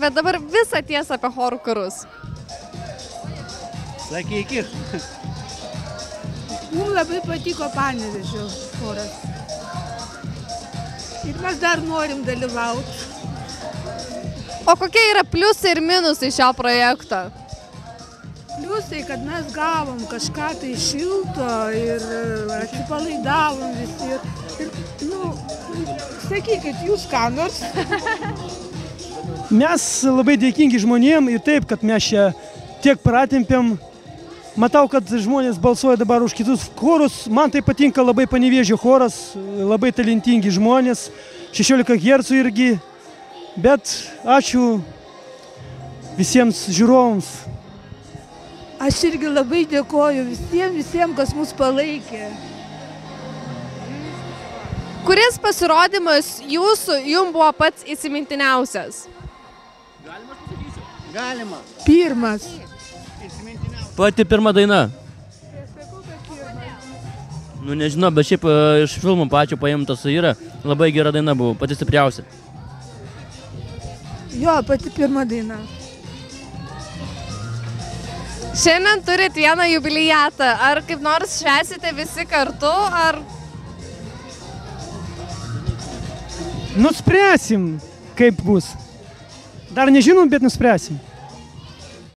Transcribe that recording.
bet dabar visą tiesą apie chorų karus. Sakykit. Mums labai patiko Panevežio choras. Ir mes dar norim dalyvauti. O kokie yra pliusai ir minusai šio projekto? Pliusai, kad mes gavom kažką tai šilto ir e, atsipalaidavom visi. Ir, ir, nu, sakykit, jūs ką nors. Mes labai dėkingi žmonėm ir taip, kad mes čia tiek pratempėm. Matau, kad žmonės balsuoja dabar už kitus chorus. Man tai patinka labai panevėžio choras, labai talentingi žmonės. 16 Hz irgi. Bet ačiū visiems žiūrovams. Aš irgi labai dėkoju visiems, visiems, kas mus palaikė. Kuris pasirodymas jūsų jums buvo pats įsimintiniausias? Galima. Pirmas. Pati pirma daina. Nu nežinau, bet šiaip e, iš filmų pačio paimtas yra. Labai gera daina buvo, pati stipriausia. Jo, pati pirma daina. Šiandien turit vieną jubiliatą. Ar kaip nors švesite visi kartu, ar Nuspręsim, kaip bus. Dar nežinom, bet nuspręsim.